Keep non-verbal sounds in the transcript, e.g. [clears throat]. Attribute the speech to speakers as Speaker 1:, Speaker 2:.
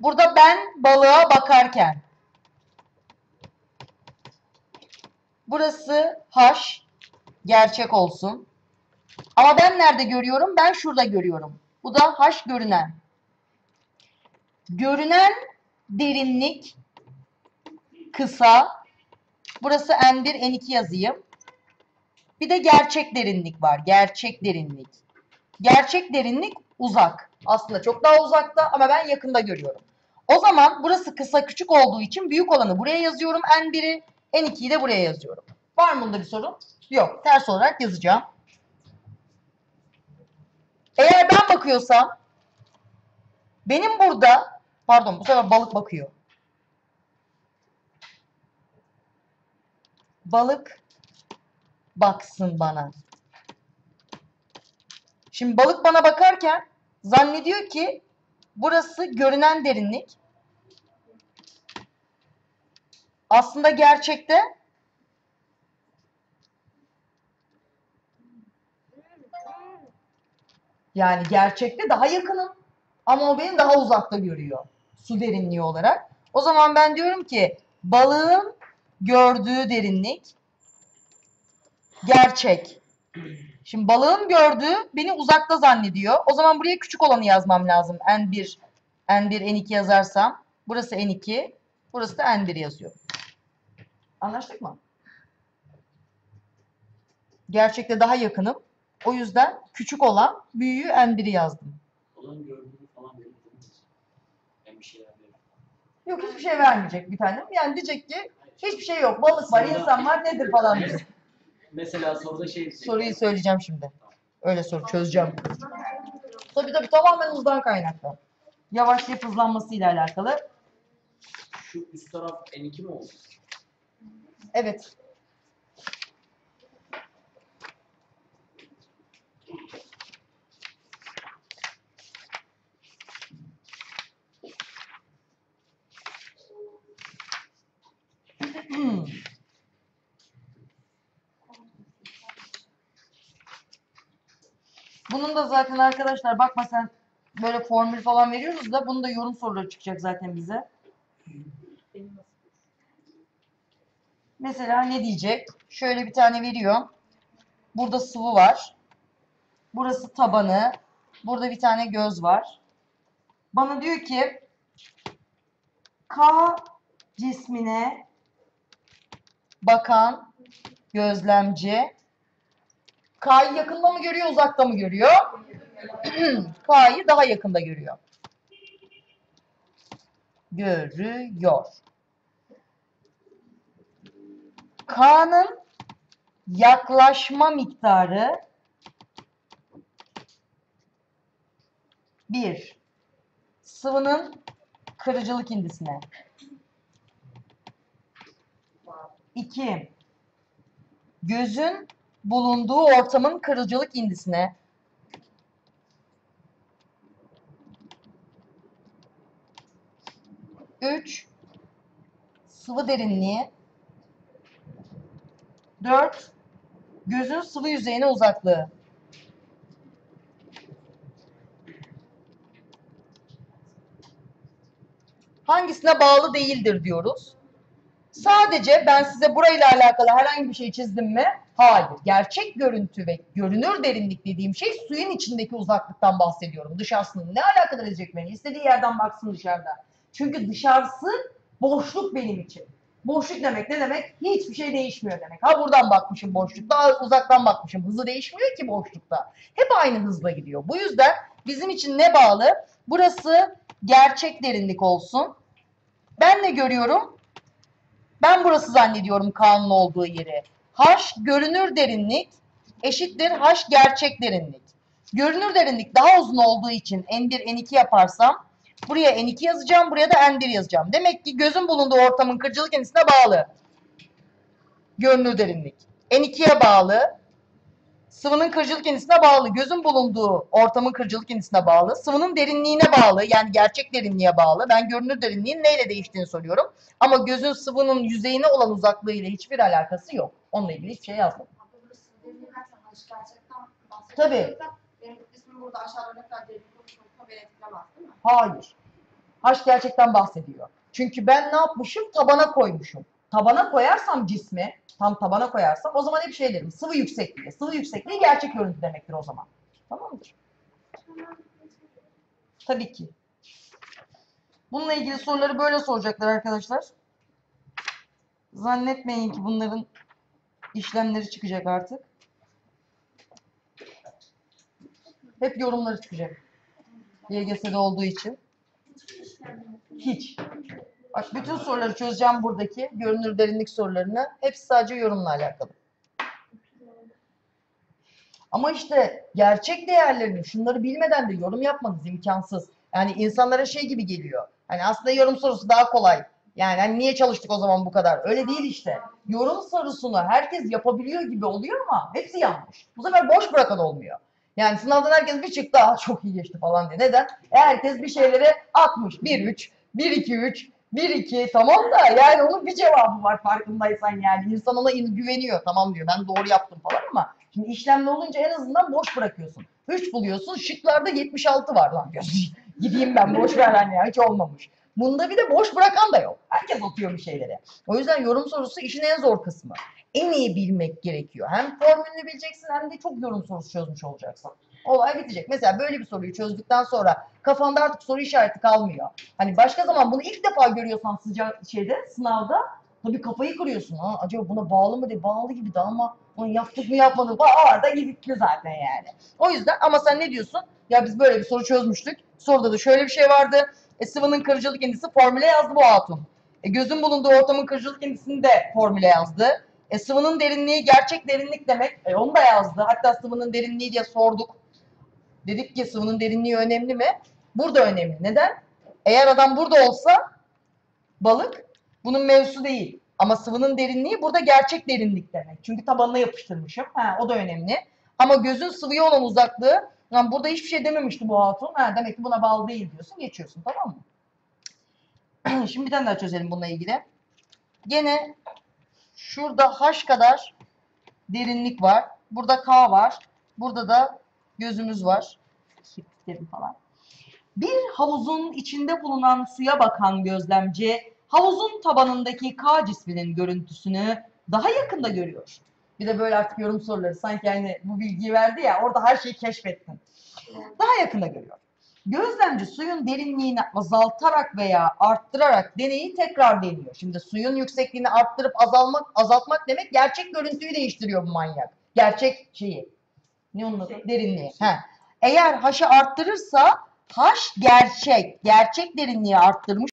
Speaker 1: Burada ben balığa bakarken. Burası H. Gerçek olsun. Ama ben nerede görüyorum? Ben şurada görüyorum. Bu da H görünen. Görünen derinlik kısa. Burası N1, N2 yazayım. Bir de gerçek derinlik var. Gerçek derinlik. Gerçek derinlik uzak. Aslında çok daha uzakta ama ben yakında görüyorum. O zaman burası kısa küçük olduğu için büyük olanı buraya yazıyorum. N1'i, N2'yi de buraya yazıyorum. Var mı bunda bir sorun? Yok. Ters olarak yazacağım. Eğer ben bakıyorsam benim burada pardon bu sefer balık bakıyor. Balık baksın bana. Şimdi balık bana bakarken zannediyor ki burası görünen derinlik. Aslında gerçekte yani gerçekte daha yakınım. Ama o beni daha uzakta görüyor. Su derinliği olarak. O zaman ben diyorum ki balığın gördüğü derinlik gerçek. Şimdi balığın gördüğü beni uzakta zannediyor. O zaman buraya küçük olanı yazmam lazım. N1, N1, N2 yazarsam. Burası N2, burası da N1 yazıyor. Anlaştık mı? Gerçekte daha yakınım. O yüzden küçük olan büyüğü N1'i yazdım.
Speaker 2: Gördüğünü falan verir bir.
Speaker 1: Yok hiçbir şey vermeyecek bir tanem. Yani diyecek ki hiçbir şey yok. Balık var, insan var nedir falan diyecek. [laughs]
Speaker 2: Mesela soruda şey.
Speaker 1: Soruyu söyleyeceğim şimdi. Öyle soru çözeceğim. Tabii tabii tamamen hızdan kaynaklı. Yavaşlayıp hızlanmasıyla alakalı.
Speaker 2: Şu üst taraf N2 mi oldu?
Speaker 1: Evet. Bunun da zaten arkadaşlar bakma sen böyle formül falan veriyoruz da bunun da yorum soruları çıkacak zaten bize. Mesela ne diyecek? Şöyle bir tane veriyor. Burada sıvı var. Burası tabanı. Burada bir tane göz var. Bana diyor ki K cismine bakan gözlemci K'yı yakında mı görüyor, uzakta mı görüyor? [clears throat] K'yı daha yakında görüyor. Görüyor. K'nın yaklaşma miktarı 1. Sıvının kırıcılık indisine. 2. Gözün bulunduğu ortamın kırıcılık indisine. Üç, sıvı derinliği. Dört, gözün sıvı yüzeyine uzaklığı. Hangisine bağlı değildir diyoruz. Sadece ben size burayla alakalı herhangi bir şey çizdim mi? Hayır. Gerçek görüntü ve görünür derinlik dediğim şey suyun içindeki uzaklıktan bahsediyorum. Dışarısının ne alakadar edecek beni? İstediği yerden baksın dışarıda. Çünkü dışarısı boşluk benim için. Boşluk demek ne demek? Hiçbir şey değişmiyor demek. Ha buradan bakmışım boşlukta, ha uzaktan bakmışım. Hızı değişmiyor ki boşlukta. Hep aynı hızla gidiyor. Bu yüzden bizim için ne bağlı? Burası gerçek derinlik olsun. Ben ne görüyorum? Ben burası zannediyorum K'nın olduğu yeri. H görünür derinlik eşittir H gerçek derinlik. Görünür derinlik daha uzun olduğu için N1, N2 yaparsam buraya N2 yazacağım, buraya da N1 yazacağım. Demek ki gözün bulunduğu ortamın kırıcılık indisine bağlı. Görünür derinlik. N2'ye bağlı. Sıvının kırıcılık indisine bağlı. Gözün bulunduğu ortamın kırıcılık indisine bağlı. Sıvının derinliğine bağlı. Yani gerçek derinliğe bağlı. Ben görünür derinliğin neyle değiştiğini soruyorum. Ama gözün sıvının yüzeyine olan uzaklığı ile hiçbir alakası yok. Onunla ilgili hiçbir şey yazmadım. Tabii. Hayır. H gerçekten bahsediyor. Çünkü ben ne yapmışım? Tabana koymuşum. Tabana koyarsam cismi, tam tabana koyarsam o zaman hep şey derim. Sıvı yüksekliği. Sıvı yüksekliği gerçek görüntü demektir o zaman. Tamam mıdır? Tabii ki. Bununla ilgili soruları böyle soracaklar arkadaşlar. Zannetmeyin ki bunların işlemleri çıkacak artık. Hep yorumları çıkacak. YGS'de olduğu için. Hiç. Bak bütün soruları çözeceğim buradaki görünür derinlik sorularını. Hepsi sadece yorumla alakalı. Ama işte gerçek değerlerini şunları bilmeden de yorum yapmanız imkansız. Yani insanlara şey gibi geliyor. Hani aslında yorum sorusu daha kolay. Yani hani niye çalıştık o zaman bu kadar? Öyle değil işte. Yorum sorusunu herkes yapabiliyor gibi oluyor ama hepsi yanlış. Bu sefer boş bırakan olmuyor. Yani sınavdan herkes bir çıktı, ah çok iyi geçti falan diye. Neden? E herkes bir şeylere atmış. 1-3, 1-2-3, 1-2 tamam da yani onun bir cevabı var farkındaysan yani. İnsan ona güveniyor. Tamam diyor ben doğru yaptım falan ama şimdi işlemli olunca en azından boş bırakıyorsun. 3 buluyorsun şıklarda 76 var lan diyorsun. [laughs] Gideyim ben boş ver hani ya hiç olmamış. Bunda bir de boş bırakan da yok. Herkes atıyor bir şeyleri. O yüzden yorum sorusu işin en zor kısmı. En iyi bilmek gerekiyor. Hem formülünü bileceksin hem de çok yorum sorusu çözmüş olacaksın. Olay bitecek. Mesela böyle bir soruyu çözdükten sonra kafanda artık soru işareti kalmıyor. Hani başka zaman bunu ilk defa görüyorsan sıcak şeyde sınavda tabii kafayı kırıyorsun. Ha, acaba buna bağlı mı diye bağlı gibi de ama onu yaptık mı yapmadık mı orada gidikli zaten yani. O yüzden ama sen ne diyorsun? Ya biz böyle bir soru çözmüştük. Soruda da şöyle bir şey vardı. E, sıvının kırıcılık indisi formüle yazdı bu hatun. E, gözün bulunduğu ortamın kırıcılık indisini de formüle yazdı. E, sıvının derinliği gerçek derinlik demek. E, onu da yazdı. Hatta sıvının derinliği diye sorduk. Dedik ki sıvının derinliği önemli mi? Burada önemli. Neden? Eğer adam burada olsa balık bunun mevzusu değil. Ama sıvının derinliği burada gerçek derinlik demek. Çünkü tabanına yapıştırmışım. Ha, o da önemli. Ama gözün sıvıya olan uzaklığı yani burada hiçbir şey dememişti bu hatun. Ha, demek ki buna bağlı değil diyorsun. Geçiyorsun tamam mı? [clears throat] Şimdi bir tane daha çözelim bununla ilgili. Gene şurada H kadar derinlik var. Burada K var. Burada da gözümüz var. Kirpiklerim falan. Bir havuzun içinde bulunan suya bakan gözlemci havuzun tabanındaki K cisminin görüntüsünü daha yakında görüyor. Bir de böyle artık yorum soruları sanki yani bu bilgiyi verdi ya orada her şeyi keşfettin. Daha yakında görüyor. Gözlemci suyun derinliğini azaltarak veya arttırarak deneyi tekrar deniyor. Şimdi suyun yüksekliğini arttırıp azalmak, azaltmak demek gerçek görüntüyü değiştiriyor bu manyak. Gerçek şeyi. Ne onun adı? Derinliği. He. Eğer H'ı arttırırsa H gerçek. Gerçek derinliği arttırmış